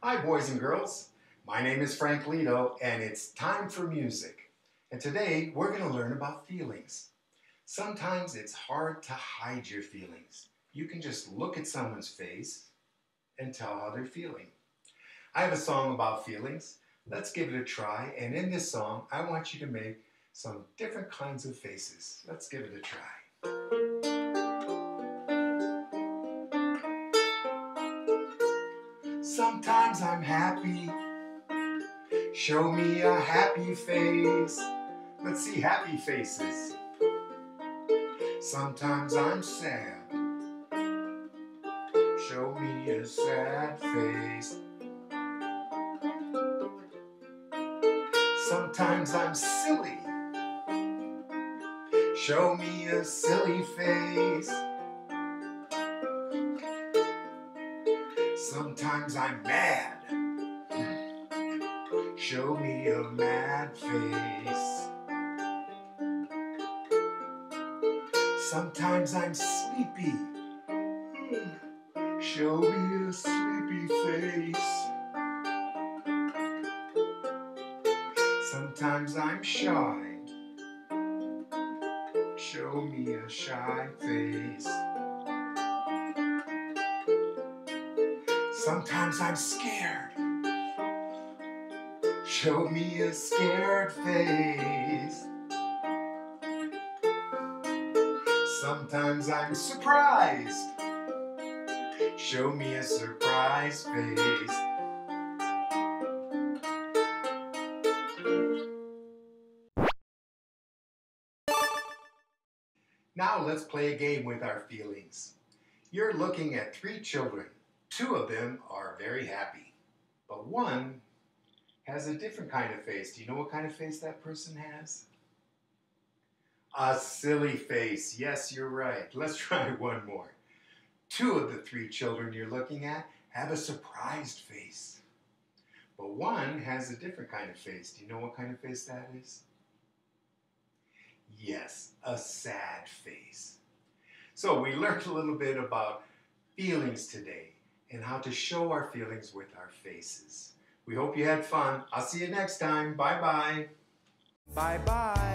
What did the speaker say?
Hi, boys and girls. My name is Frank Leto, and it's time for music. And today we're going to learn about feelings. Sometimes it's hard to hide your feelings. You can just look at someone's face and tell how they're feeling. I have a song about feelings. Let's give it a try. And in this song, I want you to make some different kinds of faces. Let's give it a try. Sometimes I'm happy. Show me a happy face. Let's see happy faces. Sometimes I'm sad. Show me a sad face. Sometimes I'm silly. Show me a silly face. Sometimes I'm mad. Show me a mad face. Sometimes I'm sleepy. Show me a sleepy face. Sometimes I'm shy. Show me a shy face. Sometimes I'm scared. Show me a scared face. Sometimes I'm surprised. Show me a surprise face. Now let's play a game with our feelings. You're looking at three children. Two of them are very happy, but one has a different kind of face. Do you know what kind of face that person has? A silly face. Yes, you're right. Let's try one more. Two of the three children you're looking at have a surprised face, but one has a different kind of face. Do you know what kind of face that is? Yes, a sad face. So we learned a little bit about feelings today and how to show our feelings with our faces. We hope you had fun. I'll see you next time. Bye bye. Bye bye.